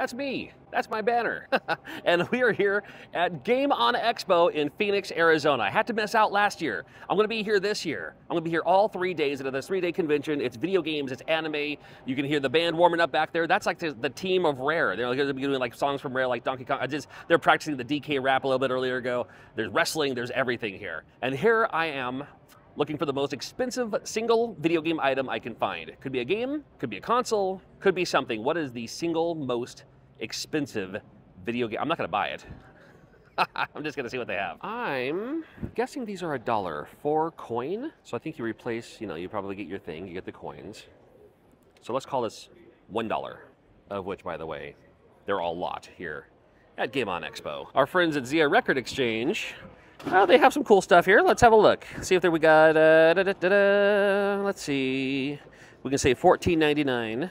That's me. That's my banner. and we are here at Game On Expo in Phoenix, Arizona. I had to miss out last year. I'm going to be here this year. I'm going to be here all three days at this three day convention. It's video games, it's anime. You can hear the band warming up back there. That's like the, the team of Rare. They're going to be doing like songs from Rare, like Donkey Kong. I just, they're practicing the DK rap a little bit earlier ago. There's wrestling, there's everything here. And here I am looking for the most expensive single video game item I can find. Could be a game, could be a console, could be something. What is the single most expensive video game? I'm not gonna buy it. I'm just gonna see what they have. I'm guessing these are a dollar for coin. So I think you replace, you know, you probably get your thing, you get the coins. So let's call this one dollar, of which, by the way, they're all lot here at Game On Expo. Our friends at Zia Record Exchange well, they have some cool stuff here. Let's have a look. See if there we got. Uh, da, da, da, Let's see. We can say fourteen ninety nine, and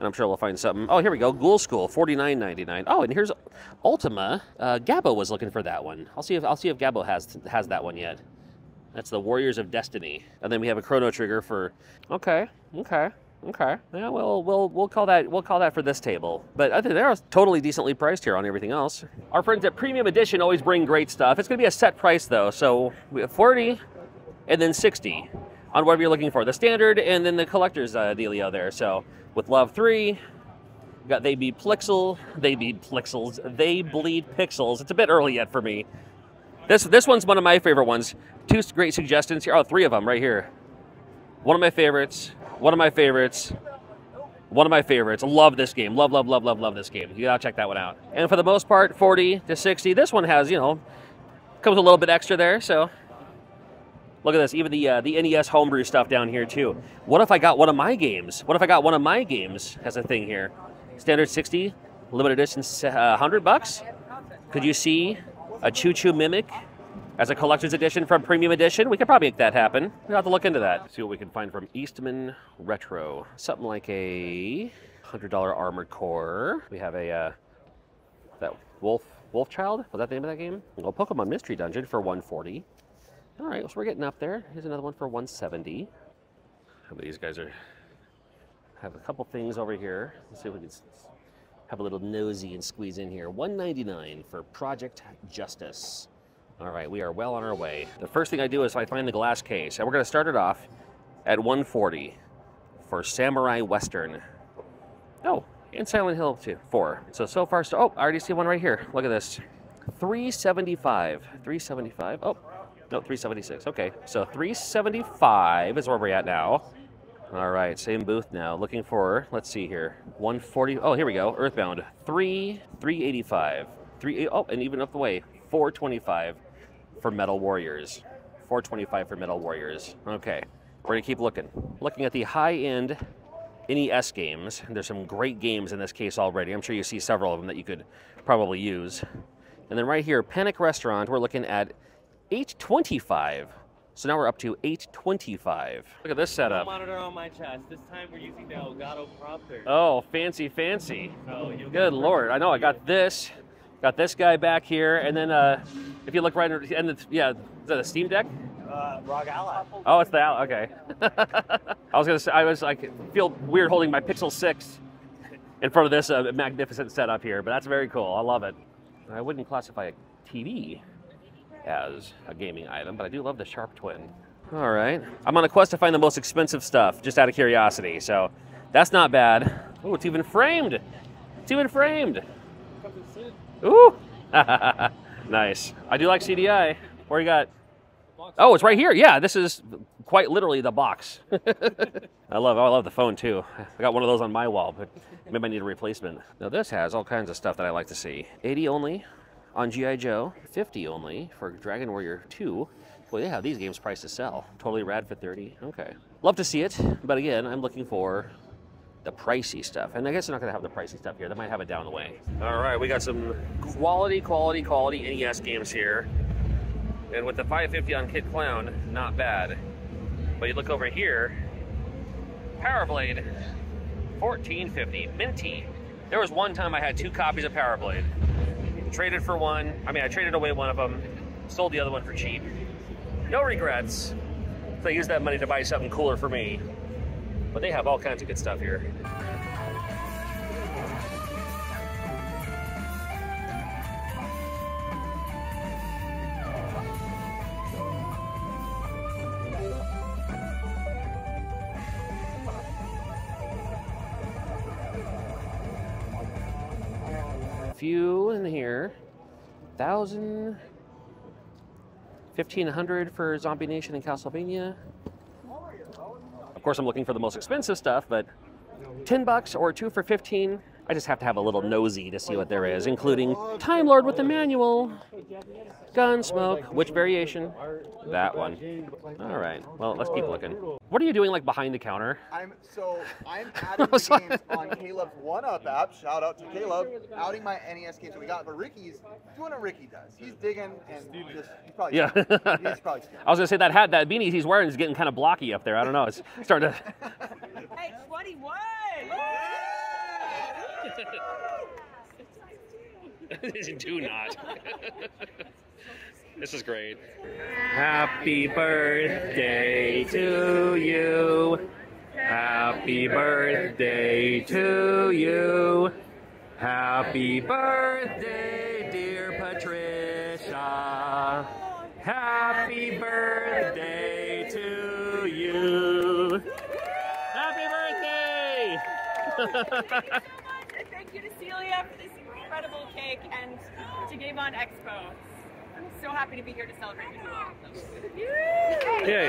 I'm sure we'll find something. Oh, here we go. Ghoul School forty nine ninety nine. Oh, and here's Ultima. Uh, Gabo was looking for that one. I'll see if I'll see if Gabo has has that one yet. That's the Warriors of Destiny, and then we have a Chrono Trigger for. Okay, okay. Okay. Yeah, well, we'll we'll call that we'll call that for this table. But I think they're totally decently priced here on everything else. Our friends at Premium Edition always bring great stuff. It's going to be a set price though, so we have 40 and then 60 on whatever you're looking for. The standard and then the collector's uh, dealio there. So with Love 3, got They Be Plixel, They Be Plixels, They Bleed Pixels. It's a bit early yet for me. This this one's one of my favorite ones. Two great suggestions here. Oh, three of them right here. One of my favorites one of my favorites. One of my favorites. Love this game. Love, love, love, love, love this game. You gotta check that one out. And for the most part, 40 to 60. This one has, you know, comes a little bit extra there, so Look at this, even the uh, the NES homebrew stuff down here too. What if I got one of my games? What if I got one of my games as a thing here? Standard 60, limited edition uh, 100 bucks. Could you see a Choo Choo Mimic as a collector's edition from Premium Edition. We could probably make that happen. We'll have to look into that. See what we can find from Eastman Retro. Something like a $100 Armored Core. We have a, uh, that Wolf, Wolf Child? Was that the name of that game? Well, Pokemon Mystery Dungeon for 140 All right, so we're getting up there. Here's another one for 170 These guys are, have a couple things over here. Let's see if we can have a little nosy and squeeze in here. 199 for Project Justice. All right, we are well on our way. The first thing I do is I find the glass case, and we're going to start it off at 140 for Samurai Western. Oh, and Silent Hill 2, 4. So, so far, so, oh, I already see one right here. Look at this. 375. 375. Oh, no, 376. Okay, so 375 is where we're at now. All right, same booth now. Looking for, let's see here, 140. Oh, here we go. Earthbound. 3, 385. 3, oh, and even up the way, 425 for Metal Warriors. 425 for Metal Warriors. Okay, we're gonna keep looking. Looking at the high-end NES games. There's some great games in this case already. I'm sure you see several of them that you could probably use. And then right here, Panic Restaurant, we're looking at 825. So now we're up to 825. Look at this setup. monitor on my chest. This time we're using the Elgato prompter. Oh, fancy, fancy. Good lord. I know. I got this. Got this guy back here, and then uh, if you look right, and it's, yeah, is that a Steam Deck? Uh, ROG Ally. Oh, it's the Ally. Okay. I was gonna say I was like feel weird holding my Pixel Six in front of this uh, magnificent setup here, but that's very cool. I love it. I wouldn't classify a TV as a gaming item, but I do love the Sharp Twin. All right, I'm on a quest to find the most expensive stuff, just out of curiosity. So that's not bad. Oh, it's even framed. It's even framed. Ooh! nice. I do like CDI. Where you got? Oh, it's right here. Yeah, this is quite literally the box. I love I love the phone too. I got one of those on my wall, but maybe I need a replacement. Now this has all kinds of stuff that I like to see. 80 only on GI Joe, 50 only for Dragon Warrior 2. Well, they have these games priced to sell. Totally rad for 30. Okay. Love to see it, but again, I'm looking for the pricey stuff. And I guess they're not going to have the pricey stuff here. They might have it down the way. All right, we got some quality, quality, quality NES games here. And with the 550 on Kid Klown, not bad. But you look over here, Power Blade, 1450, minty. There was one time I had two copies of Power Blade. Traded for one. I mean, I traded away one of them, sold the other one for cheap. No regrets. So I used that money to buy something cooler for me. But they have all kinds of good stuff here. few in here, thousand, fifteen hundred for Zombie Nation in Castlevania, of course, I'm looking for the most expensive stuff, but 10 bucks or two for 15. I just have to have a little nosy to see what there is, including Time Lord with the manual, Gunsmoke, which variation? That one. All right, well, let's keep looking. What are you doing like behind the counter? I'm so I'm adding the games on Caleb's One Up app. Shout out to Caleb, outing my NES games that we got. But Ricky's doing what Ricky does. He's digging and just he's probably Yeah. he's probably scared. I was gonna say that hat, that beanie he's wearing is getting kind of blocky up there. I don't know. It's starting to. Hey, 21! Do not. this is great. Happy birthday to you. Happy birthday to you. Happy birthday, dear Patricia. Happy birthday to you. Happy birthday! And thank you to Celia for this incredible cake and to Game On Expo. I'm so happy to be here to celebrate with you all. Yay.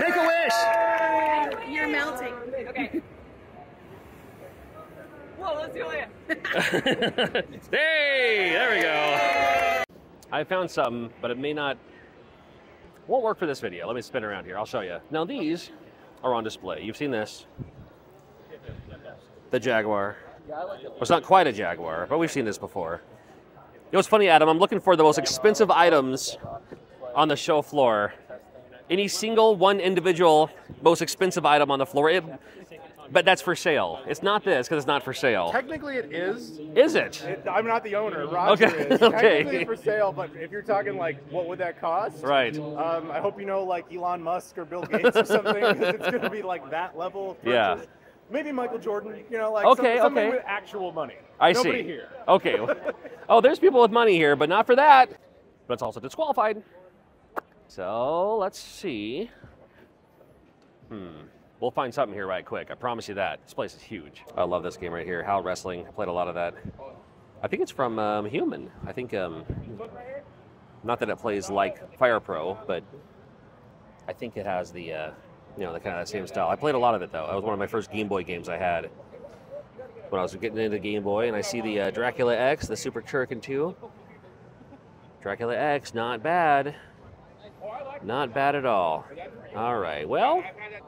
Make a wish! You're melting. Okay. Whoa, let's do it. hey, there we go. I found something, but it may not won't work for this video. Let me spin around here. I'll show you. Now these are on display. You've seen this. The Jaguar. Well, it's not quite a Jaguar, but we've seen this before. You know what's funny, Adam? I'm looking for the most expensive items on the show floor. Any single one individual most expensive item on the floor. It, but that's for sale. It's not this because it's not for sale. Technically, it is. Is it? It, I'm not the owner. Roger Okay, is. okay. Technically, it's for sale, but if you're talking like, what would that cost? Right. Um, I hope you know like Elon Musk or Bill Gates or something, because it's going to be like that level. Of Yeah. Maybe Michael Jordan. You know, like Okay, some, okay. with actual money. I Nobody see. here. Okay. Oh, there's people with money here, but not for that. But it's also disqualified. So let's see. Hmm. We'll find something here right quick. I promise you that. This place is huge. I love this game right here. HAL Wrestling. I played a lot of that. I think it's from um, Human. I think, um, not that it plays like Fire Pro, but I think it has the, uh, you know, the kind of same style. I played a lot of it though. That was one of my first Game Boy games I had when I was getting into Game Boy, and I see the uh, Dracula X, the Super Turrican 2. Dracula X, not bad. Not bad at all. All right, well,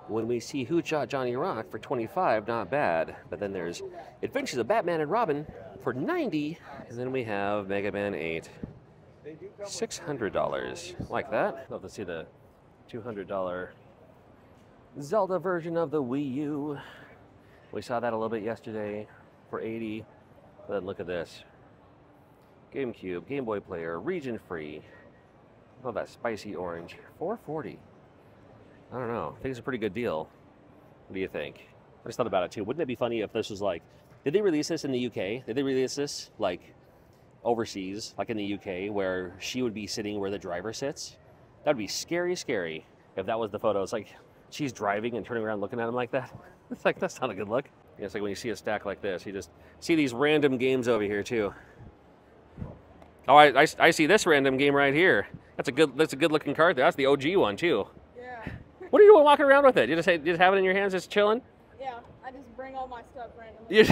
when we see Who Shot Johnny Rock for 25, not bad. But then there's Adventures of Batman and Robin for 90, and then we have Mega Man 8. $600. Like that. Love to see the $200 Zelda version of the Wii U. We saw that a little bit yesterday for 80. But look at this. GameCube, Game Boy Player, region free. Oh, that spicy orange. 440. I don't know. I think it's a pretty good deal. What do you think? I just thought about it too. Wouldn't it be funny if this was like, did they release this in the UK? Did they release this like overseas, like in the UK, where she would be sitting where the driver sits? That'd be scary, scary if that was the photo. It's like she's driving and turning around looking at him like that. It's like, that's not a good look. Yeah, It's like when you see a stack like this, you just see these random games over here too. Oh, I, I, I see this random game right here. That's a good that's a good looking card. there. That's the OG one too. Yeah, What are you doing walking around with it? You just, you just have it in your hands, just chilling? yeah. I just bring all my stuff randomly.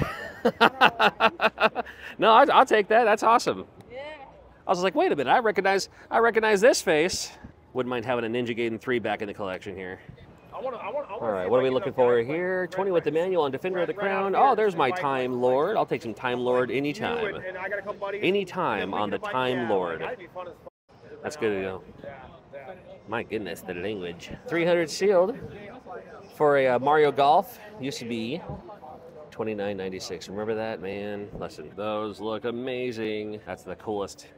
No, I, I'll take that. That's awesome. Yeah. I was like, wait a minute, I recognize I recognize this face. Wouldn't mind having a Ninja Gaiden 3 back in the collection here. Wanna, I wanna, I wanna All right, what are we looking for here? like, 20 with the manual on Defender of the Crown. Oh, there's my Time Lord. I'll take some Time Lord anytime. And, and I got a couple buddies. Anytime on the Time Lord. That'd be fun as fuck. That's good to yeah. My goodness, the language. 300 sealed for a uh, Mario Golf. Used to be 29.96. Remember that, man? Listen, those look amazing. That's the coolest.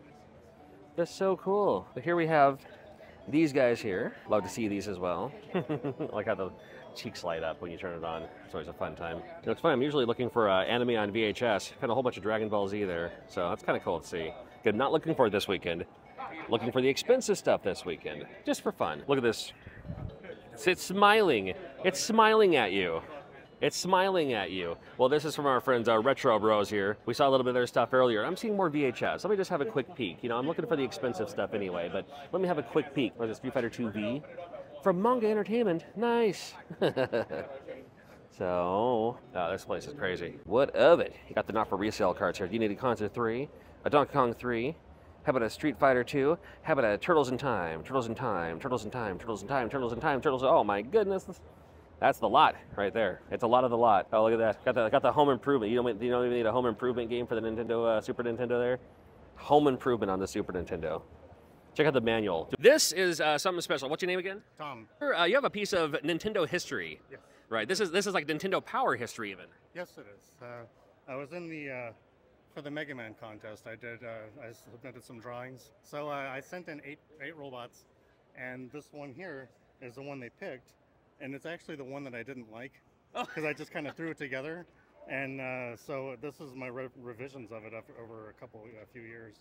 That's so cool. But here we have these guys here. Love to see these as well. like how the cheeks light up when you turn it on. It's always a fun time. It's funny. I'm usually looking for uh, anime on VHS. Found a whole bunch of Dragon Ball Z there, so that's kind of cool to see. Good. Not looking for it this weekend. Looking for the expensive stuff this weekend, just for fun. Look at this. It's, it's smiling. It's smiling at you. It's smiling at you. Well, this is from our friends, uh, Retro Bros here. We saw a little bit of their stuff earlier. I'm seeing more VHS. Let me just have a quick peek. You know, I'm looking for the expensive stuff anyway, but let me have a quick peek. There's a Street Fighter 2V from Manga Entertainment. Nice. so, oh, this place is crazy. What of it? You got the not for resale cards here. You need a Contra 3, a Donkey Kong 3, how about a Street Fighter 2? How about a Turtles in Time? Turtles in Time, Turtles in Time, Turtles in Time, Turtles in Time, Turtles. Oh my goodness. That's the lot right there. It's a lot of the lot. Oh, look at that. Got the, got the home improvement. You don't, you don't even need a home improvement game for the Nintendo, uh, Super Nintendo there. Home improvement on the Super Nintendo. Check out the manual. This is uh, something special. What's your name again? Tom. Uh, you have a piece of Nintendo history. Yes. Right. This is this is like Nintendo Power history even. Yes, it is. Uh, I was in the uh, for the Mega Man contest. I did. Uh, I submitted some drawings. So uh, I sent in eight eight robots, and this one here is the one they picked, and it's actually the one that I didn't like because I just kind of threw it together. And uh, so this is my re- revisions of it after, over a couple, a few years.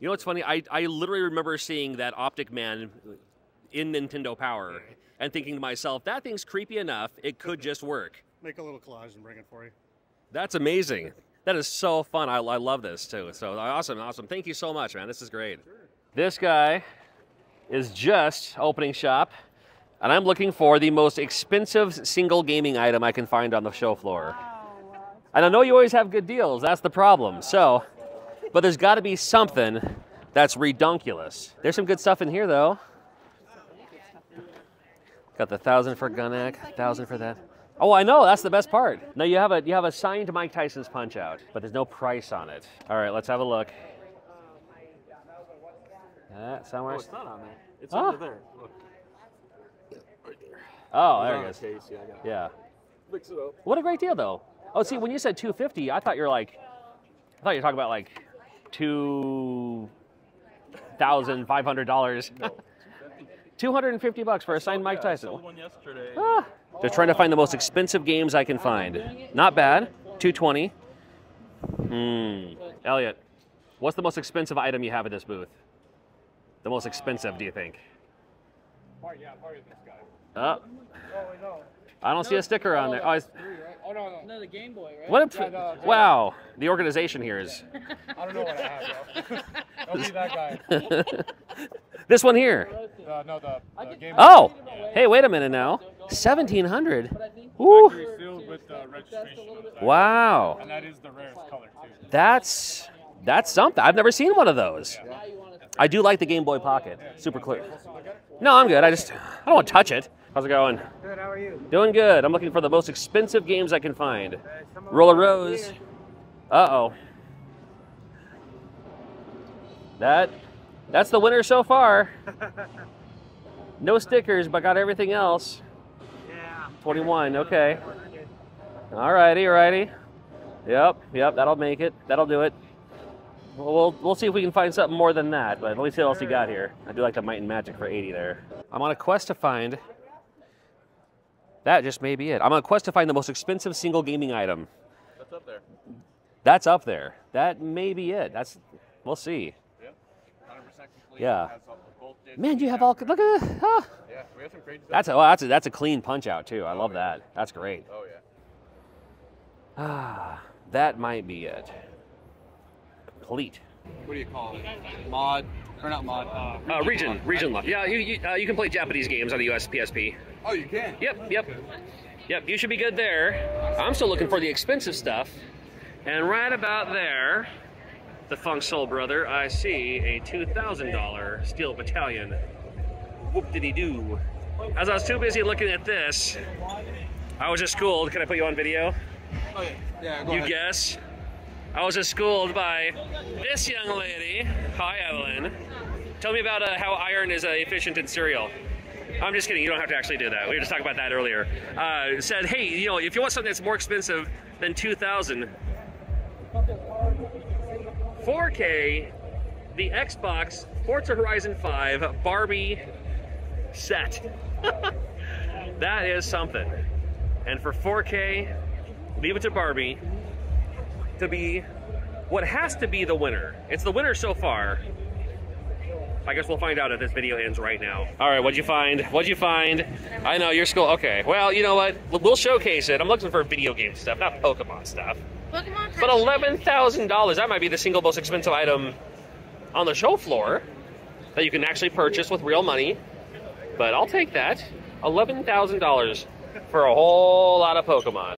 You know what's funny? I, I literally remember seeing that Optic Man in Nintendo Power and thinking to myself, that thing's creepy enough. It could just work. Make a little collage and bring it for you. That's amazing. That is so fun. I, I love this too. So awesome, awesome. Thank you so much, man. This is great. This guy is just opening shop, and I'm looking for the most expensive single gaming item I can find on the show floor. And I know you always have good deals. That's the problem. So, but there's got to be something that's redunculous. There's some good stuff in here though. Got the thousand for Gun-Nac, thousand for that. Oh, I know. That's the best part. No, you have a you have a signed Mike Tyson's Punch Out, but there's no price on it. All right, let's have a look. Uh, somewhere. it's not on there. It's Ah. under there. Look. Oh, there It's it on is. the case. Yeah, I got it. Yeah. Mix it up. What a great deal, though. Oh, see, when you said 250, I thought you were like, I thought you were talking about like two thousand five hundred dollars. Two hundred and fifty bucks for a signed Mike Yeah, I Tyson. one yesterday. Ah. They're trying to find the most expensive games I can find. Not bad. 220. Hmm. Elliot, what's the most expensive item you have at this booth? The most expensive, do you think? Oh, I don't see a sticker on there. Oh, it's, Oh no, no, no, the Game Boy, right? what? Yeah, A, no, no. wow, the organization here is. I don't know what I have, bro. Don't be that guy. this one here. Uh, no, the, the Game Oh, hey, wait a minute now. 1700. Ooh, sealed with the registration. wow. And that is the rarest color too. That's that's something. I've never seen one of those. I do like the Game Boy Pocket. Super clear. No, I'm good. I just I don't want to touch it. How's it going? Good, how are you? Doing good. I'm looking for the most expensive games I can find. Roller Rose. Uh oh. That that's the winner so far. No stickers, but got everything else. Yeah. 21. Okay. Alrighty, alrighty. Yep, yep. That'll make it. That'll do it. Well, we'll we'll see if we can find something more than that. But let me see what else you got here. I do like the Might and Magic for 80 there. I'm on a quest to find. That just may be it. I'm on a quest to find the most expensive single gaming item. That's up there. That's up there. That may be it. That's. We'll see. 100% complete. Yeah. Has all- Man, you have all. Look at that. Ah. Yeah, we have some crazy stuff. That's a, well, that's a, that's a clean punch out too. I love that. That's great. Oh yeah. Ah, that might be it. Complete. What do you call it? Mod or not mod? Uh, Uh, region, region left. Yeah, you you, uh, you can play Japanese games on the US PSP. Oh, you can. Yep, yep, yep. You should be good there. I'm still looking for the expensive stuff, and right about there, the Funk Soul Brother, I see a two thousand dollar Steel Battalion. Whoop diddy do? As I was too busy looking at this, I was just schooled. Can I put you on video? Oh yeah. Yeah. Go you ahead. guess. I was just schooled by this young lady. Hi, Evelyn. Tell me about uh, how iron is uh, efficient in cereal. I'm just kidding. You don't have to actually do that. We were just talking about that earlier. Uh, said, hey, you know, if you want something that's more expensive than 2,000, 4K, the Xbox Forza Horizon 5 Barbie set. that is something. And for 4K, leave it to Barbie to be what has to be the winner. It's the winner so far. I guess we'll find out if this video ends right now. All right, what'd you find? What'd you find? I know your school. Okay, well, you know what? We'll- We'll showcase it. I'm looking for video game stuff, not Pokemon stuff. Pokemon. But eleven thousand dollars—that might be the single most expensive item on the show floor that you can actually purchase with real money. But I'll take that. Eleven thousand dollars for a whole lot of Pokemon.